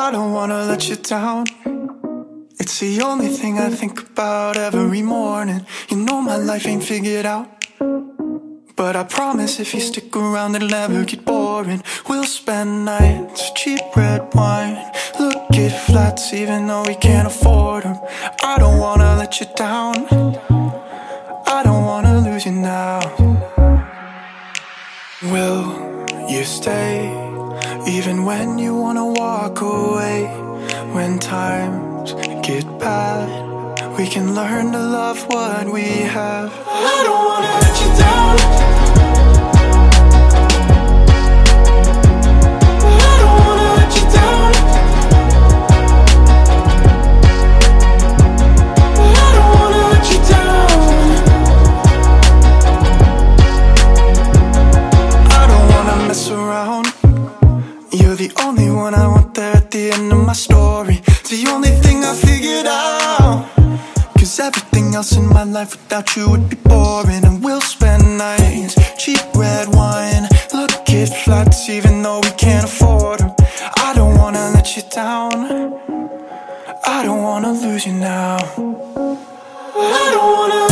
I don't wanna let you down. It's the only thing I think about every morning. You know my life ain't figured out. But I promise if you stick around it'll never get boring. We'll spend nights, cheap red wine. Look at flats even though we can't afford them I don't wanna let you down. Even when you wanna walk away, when times get bad, we can learn to love what we have. I don't wanna let you down. life without you would be boring And we'll spend nights, cheap red wine Look at flights even though we can't afford them I don't wanna let you down. I don't wanna lose you now. I don't wanna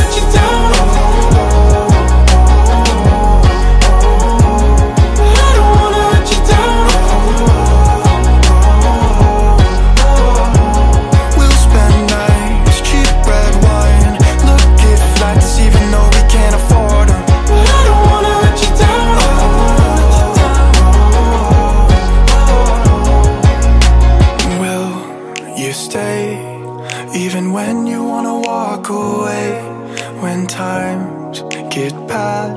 away when times get bad.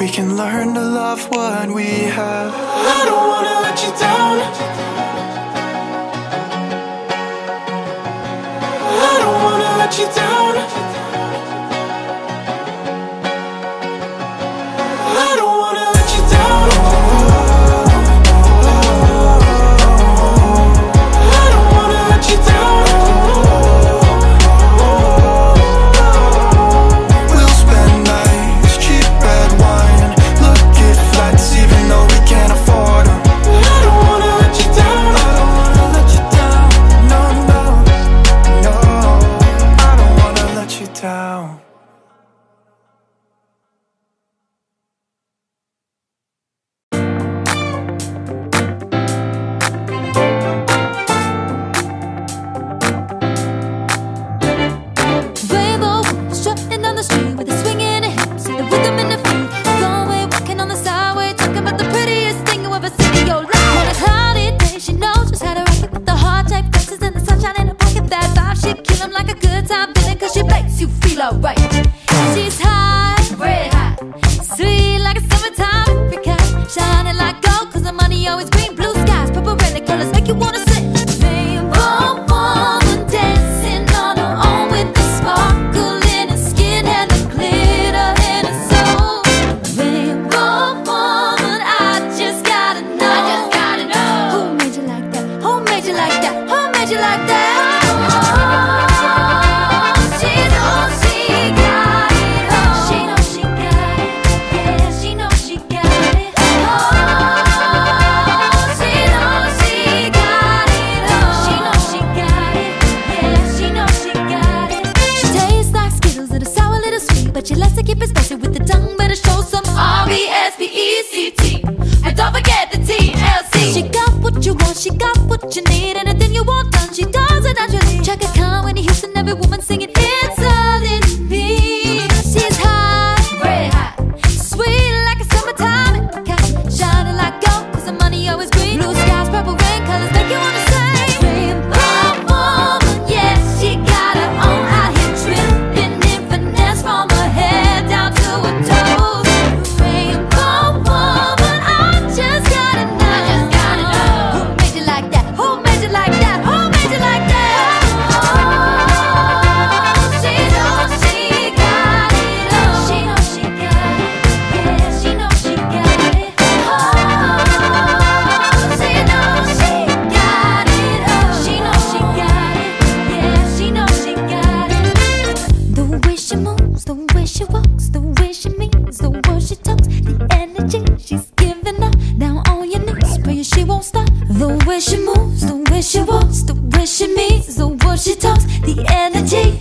We can learn to love what we have. I don't wanna let you down. I don't wanna let you down.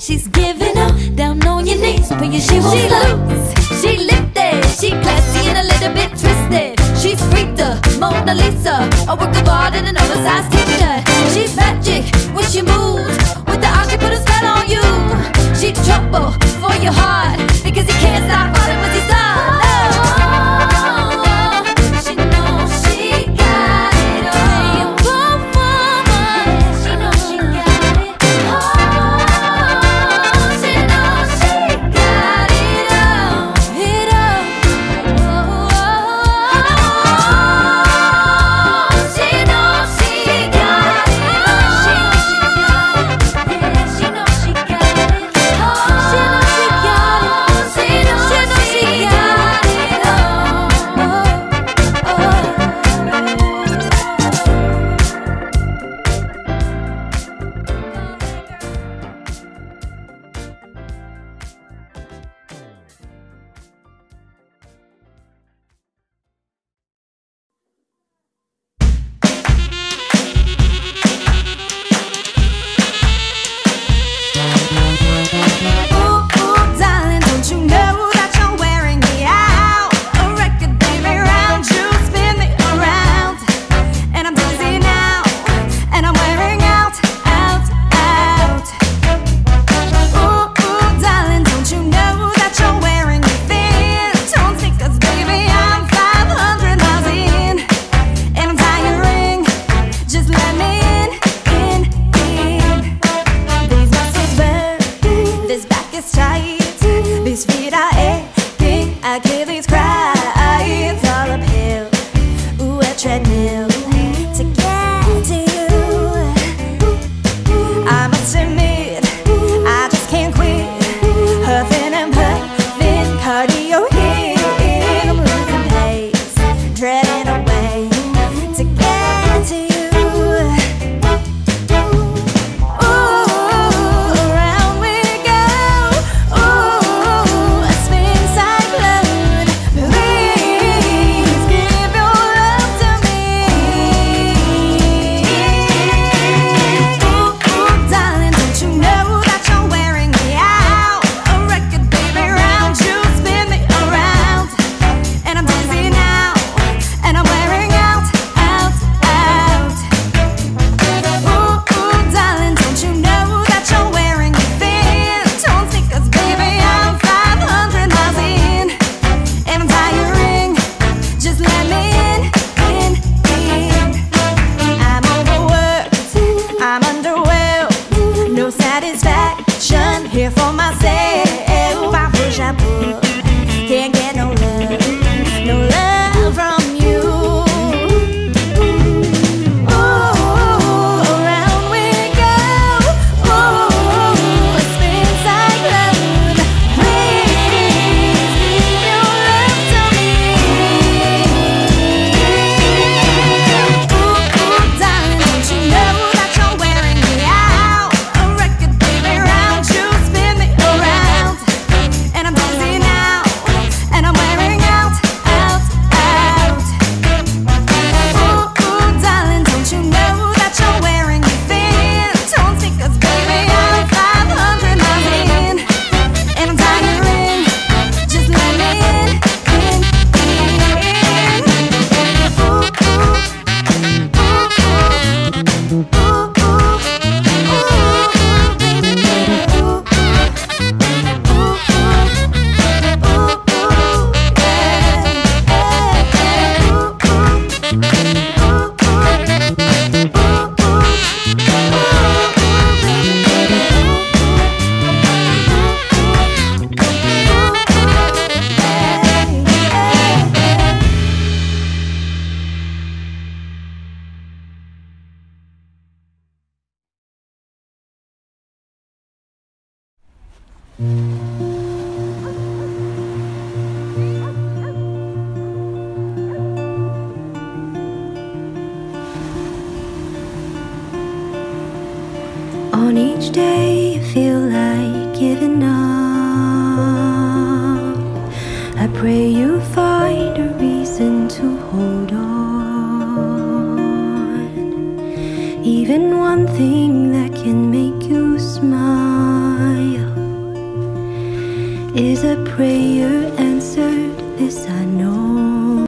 She's giving up. Down on your knees, but you she won't she loose, she lifted, she classy and a little bit twisted. She's freaked Mona Lisa, a work of art and an oversized t-shirt. She's magic when she moves, with the eye she put a spell on you. She's trouble for your heart On each day, you feel like giving up. I pray you find a reason to hold is a prayer answered, this I know.